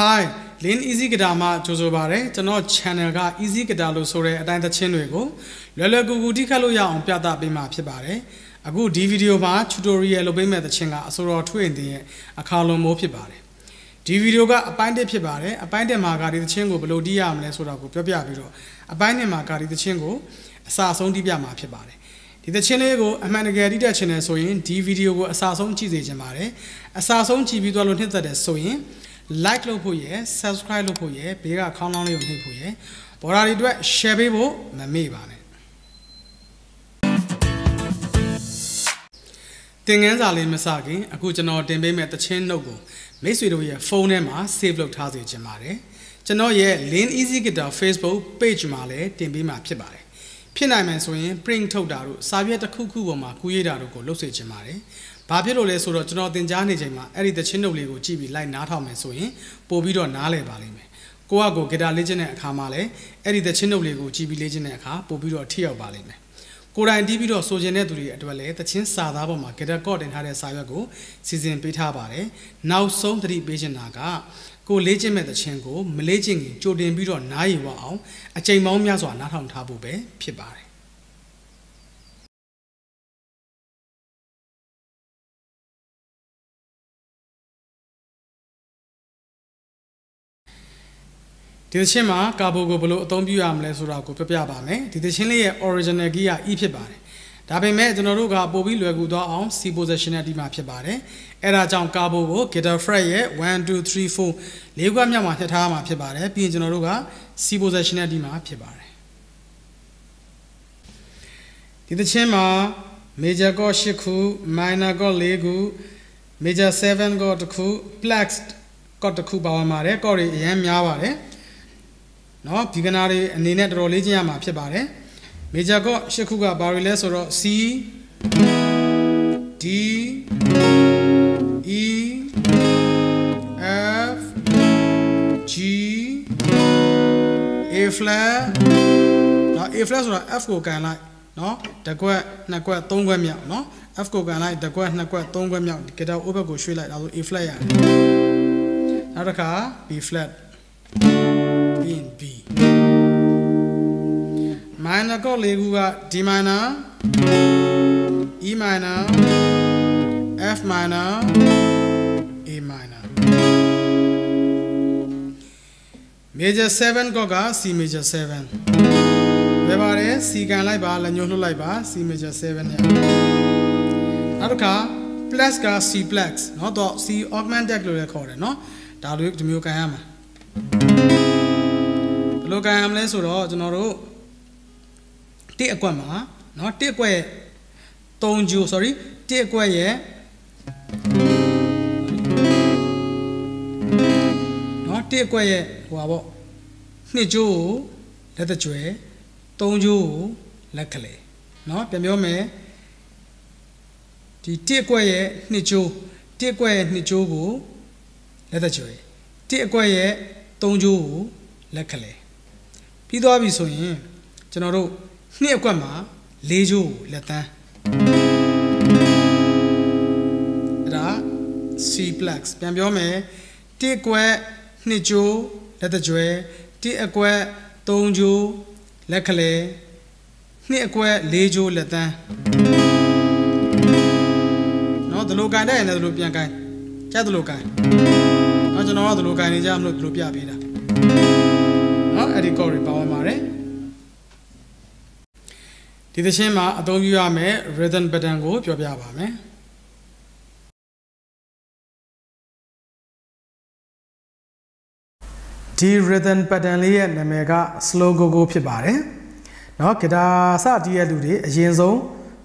Hi Lin Easy Guitar မှာကြိုဆိုပါရစေကျွန်တော် channel က Easy Guitar လို့ဆိုတဲ့အတိုင်းသချင်းတွေကိုလွယ်လွယ်ကူကူတိခတ်လို့ရအောင်ပြသပေးမှာဖြစ်ပါတယ်အခုဒီဗီဒီယိုမှာ tutorial လုပ်ပေးမယ့်သချင်းကအစိုးရထွေးတင်ရဲ့အခါလုံးမိုးဖြစ်ပါတယ်ဒီဗီဒီယိုကအပိုင်းတစ်ဖြစ်ပါတယ်အပိုင်းတစ်မှာဂါဒီသချင်းကိုဘယ်လိုတီးရမလဲဆိုတာကိုပြောပြပြီးတော့အပိုင်းနှစ်မှာဂါဒီသချင်းကိုအစာဆုံးတီးပြမှာဖြစ်ပါတယ်ဒီသချင်းလေးကိုအမှန်တကယ်တီးတဲ့ channel ဆိုရင်ဒီဗီဒီယိုကိုအစာဆုံးကြည့်စေချင်ပါတယ်အစာဆုံးကြည့်ပြီးတော့လို့နှစ်သက်တယ်ဆိုရင် like လုပ်ဖို့ရယ် subscribe လုပ်ဖို့ရယ်ဘေးကခေါင်းလောင်းလေးကိုနှိပ်ဖို့ရယ်ဘော်ဒါတွေအတွက် share ပေးဖို့မမေ့ပါနဲ့သင်ငန်းစာလေးမစခင်အခုကျွန်တော်တင်ပေးမယ့်တခြင်းနှုတ်ကိုမိတ်ဆွေတို့ရဲ့ဖုန်းထဲမှာ save လုပ်ထားစေချင်ပါတယ်ကျွန်တော်ရဲ့ Lin Easy Guitar Facebook page မှာလည်းတင်ပေးမှာဖြစ်ပါတယ်ဖြစ်နိုင်မယ်ဆိုရင် print ထုတ်တာတို့စာရွက်တစ်ခုခုပေါ်မှာကူးရေးတာတို့ကိုလုပ်စေချင်ပါတယ်။ ဘာဖြစ်လို့လဲဆိုတော့ကျွန်တော်သင်ကြားနေချိန်မှာအဲ့ဒီသချင်းနှုတ်လေးကိုကြည့်ပြီးလိုက်နားထောင်မယ်ဆိုရင်ပို့ပြီးတော့နားလည်ပါလိမ့်မယ်။ကိုကကိုဂီတာလေ့ကျင့်တဲ့အခါမှာလည်းအဲ့ဒီသချင်းနှုတ်လေးကိုကြည့်ပြီးလေ့ကျင့်တဲ့အခါပို့ပြီးတော့ထိရောက်ပါလိမ့်မယ်။ကိုယ်တိုင်တီးပြီးတော့ဆိုချင်တဲ့သူတွေအတွက်လည်းသချင်းစာသားပေါ်မှာဂီတာကော့တင်ထားတဲ့စာရွက်ကိုစီစဉ်ပေးထားပါတယ်။နောက်ဆုံးသတိပေးချင်တာကကိုလေ့ကျင့်မဲ့သချင်းကိုမလေ့ကျင့်ခင်ကြိုတင်ပြီးတော့နားရည်ဝအောင်အချိန်ပေါင်းများစွာနားထောင်ထားဖို့ပဲဖြစ်ပါတယ် ဒီသချင်းမှာကာဘိုကိုဘယ်လိုအသုံးပြုရမလဲဆိုတာကိုပြောပြပါမယ်ဒီသချင်းလေးရဲ့ original key က E ဖြစ်ပါတယ်ဒါပေမဲ့ကျွန်တော်တို့ကပို့ပြီးလွယ်ကူသွားအောင် C position နဲ့ဒီမှာဖြစ်ပါတယ်အဲဒါကြောင့်ကာဘိုကို guitar fret ရဲ့1 2 3 4လေးခွက်မြောက်မှာထည့်ထားမှာဖြစ်ပါတယ်ပြီးရင်ကျွန်တော်တို့က C position နဲ့ဒီမှာဖြစ်ပါတယ်ဒီသချင်းမှာ major chord 8ခု minor chord 4ခု major 7 chord တစ်ခု flex chord တစ်ခုပါဝင်ပါတယ် chord တွေအရင်များပါတယ် နော်ဒီကနာတွေအနေနဲ့တော်တော်လေးကျင့်ရမှာဖြစ်ပါတယ်မေဂျာကော့ရှစ်ခုကဘာတွေလဲဆိုတော့ C D E F G A flat နော် A flat ဆိုတာ F ကိုကန်လိုက်နော်တကွက်နှစ်ကွက်သုံးကွက်မြောက်နော် F ကိုကန်လိုက်တကွက်နှစ်ကွက်သုံးကွက်မြောက်ဂီတာ over ကိုရွှေ့လိုက်ဒါဆို A flat ရတယ်နောက်တစ်ခါ B flat ပြီးရင် B and B minor chord လေးခုက D minor E minor F minor A minor major 7 chord က C major 7ပဲပါတယ် C ကန်လိုက်ပါလက်ညှိုးလှုပ်လိုက်ပါ C major 7နဲ့နောက်တစ်ခါ plus က C plus เนาะတော့ C augmented လို့လည်းခေါ်တယ်เนาะဒါလိုဒီမျိုးကန်ရမှာဘယ်လိုကန်ရမလဲဆိုတော့ကျွန်တော်တို့ တစ်အကွက်မှာเนาะတစ်အကွက်3ဂျူ sorry တစ်အကွက်ရဲ့เนาะတစ်အကွက်ရဲ့ဟိုပါပေါ့နှစ်ဂျိုးကိုလက်တကြွယ်3ဂျိုးကိုလက်ကလေးเนาะပြန်ပြောမယ်ဒီတစ်အကွက်ရဲ့နှစ်ဂျိုးတစ်အကွက်ရဲ့နှစ်ဂျိုးကိုလက်တကြွယ်တစ်အကွက်ရဲ့3ဂျိုးကိုလက်ကလေးပြီးသွားပြီဆိုရင်ကျွန်တော်တို့ နှစ်အကွက်မှာ၄ကျိုးလက်တန်းအဲ့ဒါ C plex ပြန်ပြောမယ်တစ်ကွက်နှစ်ကျိုးလက်တကြွယ်တစ်အကွက်၃ကျိုးလက်ကလေးနှစ်အကွက်၄ကျိုးလက်တန်းเนาะဒီလိုကန်တဲ့ရင်လည်းဒီလိုပြန်ကန်ကြက်ဒီလိုကန်เนาะကျွန်တော်ကဒီလိုကန်နေကြမလို့ဒီလိုပြပေးတာเนาะအဲ့ဒီ code တွေပါဝင်ပါတယ် ဒီသချင်းမှာအသုံးပြုရမယ့် rhythm pattern ကိုပြောပြပါမယ်ဒီ rhythm pattern လေးရဲ့နာမည်က slow go go ဖြစ်ပါတယ်เนาะဂီတာစတီးတဲ့လူတွေအရင်ဆုံး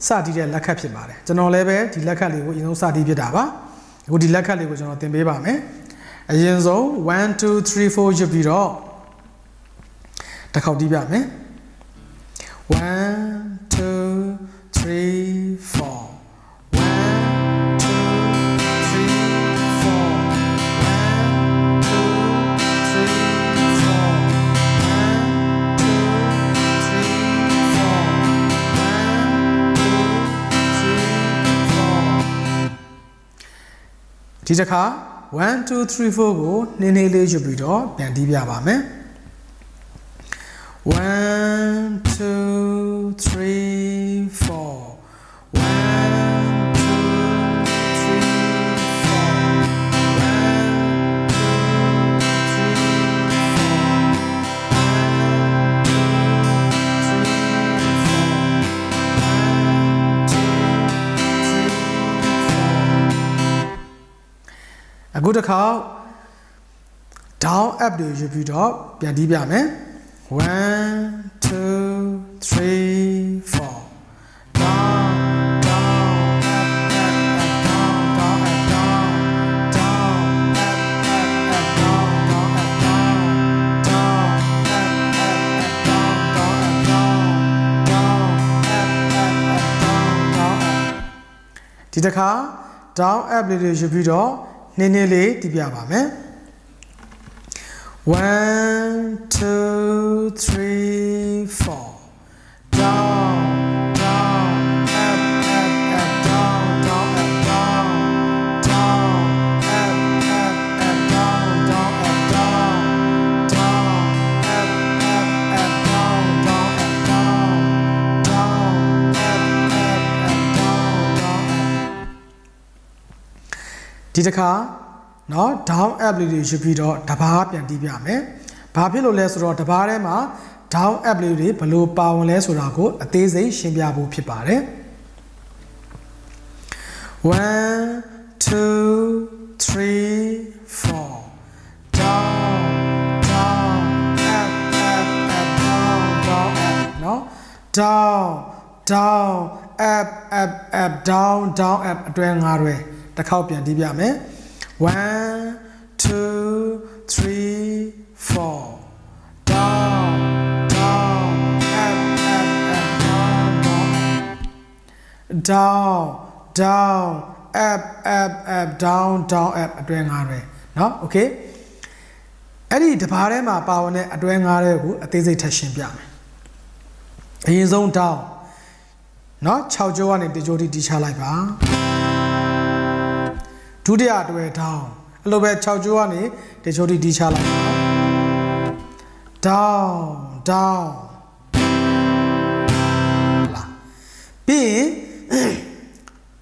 စတီးတဲ့လက်ခတ်ဖြစ်ပါတယ်ကျွန်တော်လည်းပဲဒီလက်ခတ်လေးကိုအရင်ဆုံးစတီးဖြစ်တာပါအခုဒီလက်ခတ်လေးကိုကျွန်တော်သင်ပေးပါမယ်အရင်ဆုံး1 2 3 4ရွတ်ပြီးတော့တစ်ခေါက်တီးပြမယ်1 two, three, four. One, two, three, four. One, two, three, four. One, two, three, four. One, two, three, four. ဒီတစ်ခါ 1 2 3 4ကိုနည်းနည်းလေးယူပြီးတော့ပြန်တီးပြပါမယ်1 2 3 4 1အခုတစ်ခါ down up တွေယူပြီးတော့ပြန်တီးပြမယ် 1 2 3 4 down down up up up down down up down down up up up down down up down down up up up down down up up up down down up down up ဒီတစ်ခါ down up လေးတွေယူပြီးတော့နည်းနည်းလေးတီးပြပါမယ် 1 2 3 4 down down up up up down down up down down up up up down down up down down up up up down down up down down up up up down down up ဒီတစ်ခါ เนาะ down app လေးတွေယူပြီးတော့တဘာပြန်တီးပြမယ်။ဘာဖြစ်လို့လဲဆိုတော့တဘာထဲမှာ down app လေးတွေဘယ်လိုပါဝင်လဲဆိုတာကိုအသေးစိတ်ရှင်းပြဖို့ဖြစ်ပါတယ်။1 2 3 4 down down up up up down down up เนาะ down down up up up down down up အတွဲငါးတွေတစ်ခေါက်ပြန်တီးပြမယ် 1 2 3 4 down down up up up down down down up up up down down up အတွဲငါးတွေเนาะโอเคအဲ့ဒီတဘာထဲမှာပါဝင်တဲ့အတွဲငါးတွေကိုအသေးစိတ်ထပ်ရှင်းပြမယ်အရင်ဆုံး down เนาะ6ကျိုးကနေတကြိုးထိတီးချလိုက်ပါ ဒုတိယအတွဲ down အဲ့လိုပဲ6ကျိုးကနေတကြိုးထိတီးချလိုက်ပါ down down လာပြီးရင်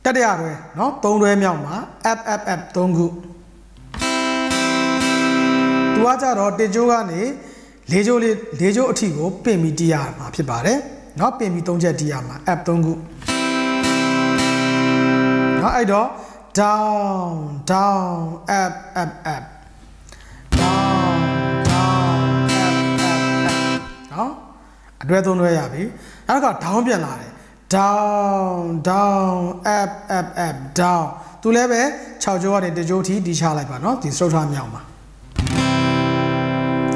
တတိယတွဲเนาะ3တွဲမြောက်မှာ up up up 3ခုသူကကြတော့တစ်ကျိုးကနေ၄ကျိုးလေး၄ကျိုးအထိကိုပင့်ပြီးတီးရမှာဖြစ်ပါတယ်เนาะပင့်ပြီး၃ချက်တီးရမှာ up 3ခုเนาะအဲ့တော့ down down up up up down down up up up နော်အတွဲသုံးတွဲရပြီနောက်တစ်ခါ down ပြန်လာတယ် down down up up up down သူလည်းပဲ6ကြိုးကနေတကြိုးထိတီးချလိုက်ပါနော်ဒီ structure မြောက်မှာ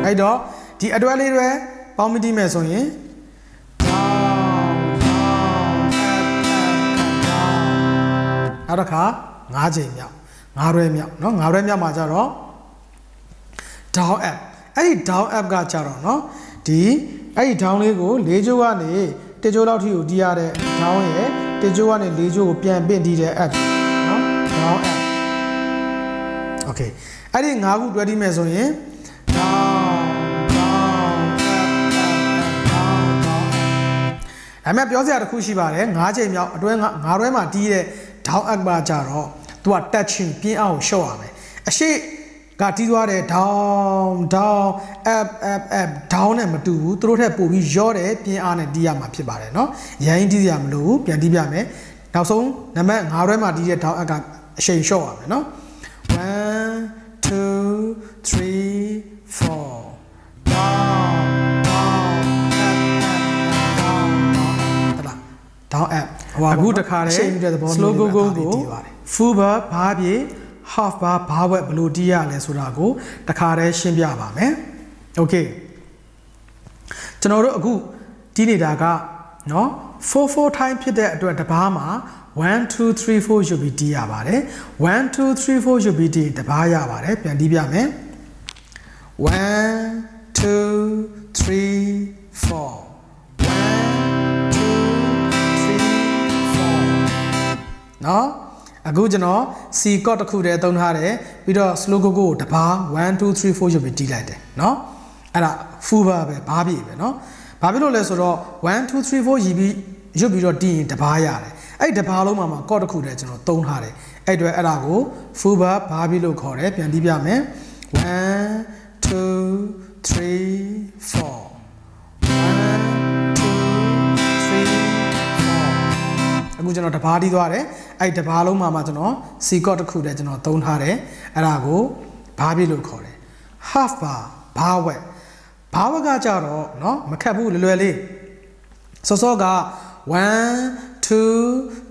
အဲ့တော့ဒီအတွဲလေးတွေပေါင်းမိတိမယ်ဆိုရင်နောက်တစ်ခါ 9ချိန်မြောက်9ရဲမြောက်เนาะ9ရဲမြောက်မှာကြတော့ down up အဲ့ဒီ down up ကကြတော့เนาะဒီအဲ့ဒီ down လေးကို၄ကျိုးကနေတစ်ကျိုးလောက်ထိကိုတီးရတဲ့ down ရဲ့တစ်ကျိုးကနေ၄ကျိုးကိုပြန်ပင့်တီးတဲ့ up เนาะ down up okay အဲ့ဒီ၅ခုတွဲတီးမယ်ဆိုရင် down down up up down down ဒါပေမဲ့ပြောစရာတစ်ခုရှိပါတယ်၅ချိန်မြောက်အတွဲ၅တွဲမှာတီးတဲ့ down up ကကြတော့ तू က touching ပြင်းအောင်ရှော့ရမယ်အရှိကတီးသွားတယ် down down up up up down နဲ့မတူဘူးသူတို့ထက်ပိုပြီးရော့တယ်ပြင်းအားနဲ့တီးရမှာဖြစ်ပါတယ်เนาะရိုင်းတီးရမလို့ပြန်တီးပြမယ်နောက်ဆုံးနံပါတ်5ရဲမှာတီးတဲ့ down up ကအရှိန်ရှော့ရမယ်เนาะ1 2 3 4 down down up up up down down ဟိုအခုတခါတည်း slow go go ကို full bar ဘာပြေ half bar ဘာဝက်ဘယ်လိုတီးရလဲဆိုတာကိုတခါတည်းရှင်းပြပါမယ်။ Okay ကျွန်တော်တို့အခုတီးနေတာကနော်4 4 time ဖြစ်တဲ့အတွက်တဘာမှာ1 2 3 4 UBT ရပါတယ်1 2 3 4 UBT တဘာရပါတယ်ပြန်တီးပြမယ်1 2 3 4 နော်အခုကျွန်တော် C chord တစ်ခုတည်းသုံးထားတယ်ပြီးတော့ slow go ကိုတပါ1 2 3 4ရုပ်ပြီးတီးလိုက်တယ်နော်အဲ့ဒါ full bar ပဲဘားပြည့်ပဲနော်ဘာဖြစ်လို့လဲဆိုတော့1 2 3 4ရီးပြီးရုပ်ပြီးတော့တီးရင်တပါရတယ်အဲ့တပါလုံးမှာမှာ chord တစ်ခုတည်းကျွန်တော်သုံးထားတယ်အဲ့အတွက်အဲ့ဒါကို full bar ဘားပြည့်လို့ခေါ်တယ်ပြန်တီးပြမယ်1 2 3 4 အခုကျွန်တော်တဘာတီးသွားတယ်အဲ့တဘာလုံးမှာမှကျွန်တော် C chord တစ်ခုတည်းကျွန်တော်သုံးထားတယ်အဲ့ဒါကိုဘာပြည့်လို့ခေါ်တယ် half bar ဘာဝက်ဘာဝက်ကကြတော့เนาะမခက်ဘူးလွယ်လွယ်လေးစောစောက1 2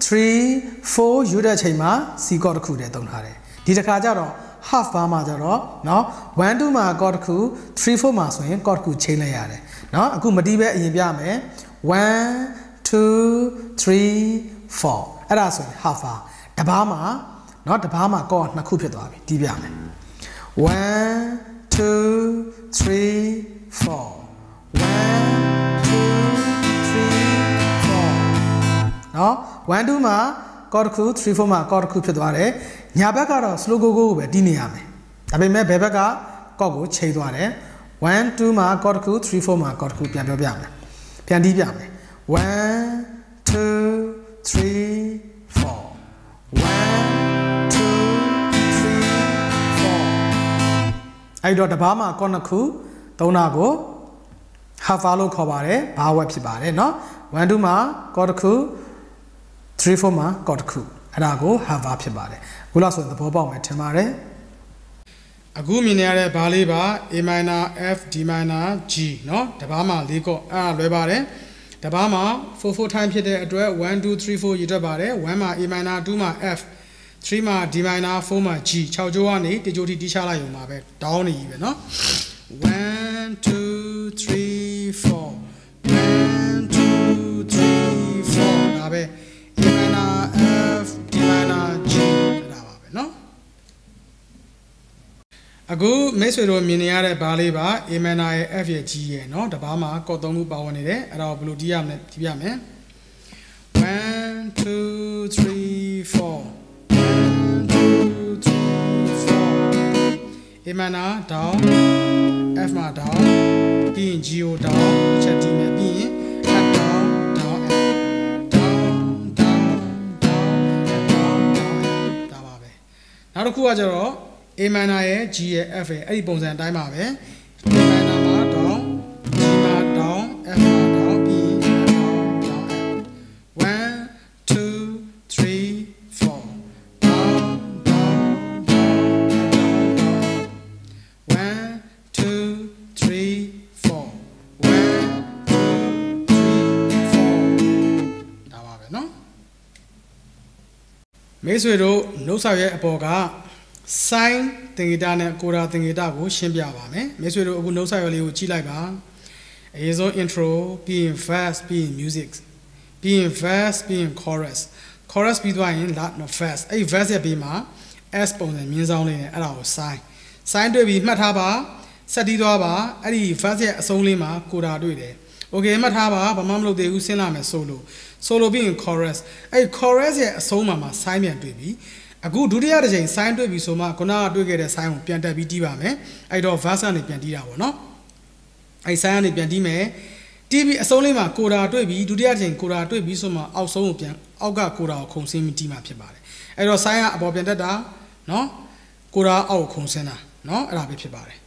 3 4ယူတဲ့အချိန်မှာ C chord တစ်ခုတည်းသုံးထားတယ်ဒီတစ်ခါကျတော့ half bar မှာကျတော့เนาะ1 2မှာ chord တစ်ခု3 4မှာဆိုရင် chord တစ်ခုချိန်လိုက်ရတယ်เนาะအခုမတီးပဲအရင်ပြမယ်1 2 3 4အဲ့ဒါဆိုရင် half bar တပားမှာเนาะတပားမှာကောနှစ်ခုဖြစ်သွားပြီတီးပြမယ်1 2 3 4 1 2 3 4เนาะ1 2မှာကောတစ်ခု3 4မှာကောတစ်ခုဖြစ်သွားတယ်ညာဘက်ကတော့ slow go go ကိုပဲတီးနေရမယ်ဒါပေမဲ့ဘယ်ဘက်ကကော့ကိုချိန်သွားတယ်1 2မှာကောတစ်ခု3 4မှာကောတစ်ခုပြန်ပြောပြမယ်ပြန်တီးပြမယ်1 အဲ့တော့တပားမှာကောနှစ်ခုသုံးတာကို half hour လို့ခေါ်ပါတယ်ဘာဝက်ဖြစ်ပါတယ်เนาะ1 2မှာကောတစ်ခု3 4မှာကောတစ်ခုအဲ့ဒါကို half hour ဖြစ်ပါတယ်ခုလောက်ဆိုရင်သဘောပေါက်မယ်ထင်ပါတယ်အခုမြင်နေရတဲ့ဘာလေးပါ A minor F D minor G เนาะတပားမှာ၄ကောအဲ့ဒါလွဲပါတယ်တပားမှာ4 4 time ဖြစ်တဲ့အတွက်1 2 3 4ရည်တွက်ပါတယ်1မှာ A minor 2မှာ F 3မှာ D minor 4မှာ G 6ကြိုးကနေတကြိုးထိတီးချလိုက်ရုံပါပဲ down နေကြီးပဲเนาะ1 2 3 4 1 2 3 4ဒါပဲ A minor F D minor G ဒါပါပဲเนาะအခုမိတ်ဆွေတို့မြင်နေရတဲ့ဘားလေးပါ A minor ရဲ့ F ရဲ့ G ရဲ့เนาะတဘာမှာကော့သုံးခုပါဝင်နေတယ်အဲ့ဒါကိုဘယ်လိုတီးရမလဲတီးပြမယ်1 2 4 A minor down F မှာ down ပြီးရင် G ကို down ချက်တီးမယ်ပြီးရင် F down down F down down down F down down F ဒါပါပဲနောက်တစ်ခုကကျတော့ A minor ရဲ့ G ရဲ့ F ရဲ့အဲ့ဒီပုံစံအတိုင်းပါပဲ မိတ်ဆွေတို့နှုတ်ဆက်ရဲ့အပေါ်က sign သင်္ကေတနဲ့ကိုရာသင်္ကေတကိုရှင်းပြပါမယ်မိတ်ဆွေတို့အခုနှုတ်ဆက်ရလေးကိုကြည့်လိုက်ပါအရင်ဆုံး intro ပြီးရင် verse ပြီးရင် music ပြီးရင် verse ပြီးရင် chorus chorus ပြီးသွားရင် la no verse အဲ့ verse ရဲ့ပြီးမှာ s ပုံစံမြင်းဆောင်လေးနဲ့အဲ့ဒါကို sign sign တွေ့ပြီးမှတ်ထားပါဆက်တီးသွားပါအဲ့ဒီ verse ရဲ့အဆုံးလေးမှာကိုရာတွေ့တယ် okay မှတ်ထားပါဘာမှမလုပ်သေးဘူးစဉ်းလာမယ် solo solo ပြီးရင် chorus အဲ့ chorus ရဲ့အဆုံးမှာမှာ sign ပြန်တွေ့ပြီအခုဒုတိယတစ်ချိန် sign တွေ့ပြီဆိုမှခုနကတွေ့ခဲ့တဲ့ sign ကိုပြန်တက်ပြီးတီးပါမယ်အဲ့တော့ verse ကနေပြန်တီးတာပေါ့နော်အဲ့ sign ကနေပြန်တီးမယ်တီးပြီးအဆုံးလေးမှာကိုရာတွေ့ပြီးဒုတိယတစ်ချိန်ကိုရာတွေ့ပြီးဆိုမှအောက်ဆုံးကိုပြန်အောက်ကကိုရာကိုခုံဆင်းပြီးတီးမှဖြစ်ပါတယ်အဲ့တော့ sign ကအပေါ်ပြန်တက်တာနော်ကိုရာအောက်ကိုခုံဆင်းတာနော်အဲ့ဒါပဲဖြစ်ပါတယ်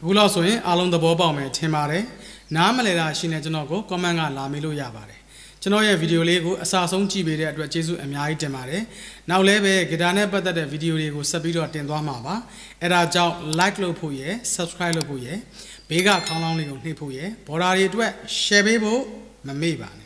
အခုလောက်ဆိုရင်အားလုံးသဘောပေါက်မယ်ထင်ပါတယ် နားမလည်တာရှိနေကျွန်တော်ကို comment ကလာမေးလို့ရပါတယ်ကျွန်တော်ရဲ့ဗီဒီယိုလေးကိုအစာဆုံးကြည့်ပေးတဲ့အတွက်ကျေးဇူးအများကြီးတင်ပါတယ်နောက်လည်းပဲဂီတာနဲ့ပတ်သက်တဲ့ဗီဒီယိုတွေကိုဆက်ပြီးတော့တင်သွားမှာပါအဲဒါကြောင့် like လုပ်ဖို့ရယ် subscribe လုပ်ဖို့ရယ်ဘေးကခေါင်းလောင်းလေးကိုနှိပ်ဖို့ရယ်ဘော်ဒါတွေအတွက် share ပေးဖို့မမေ့ပါနဲ့